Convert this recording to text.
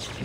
you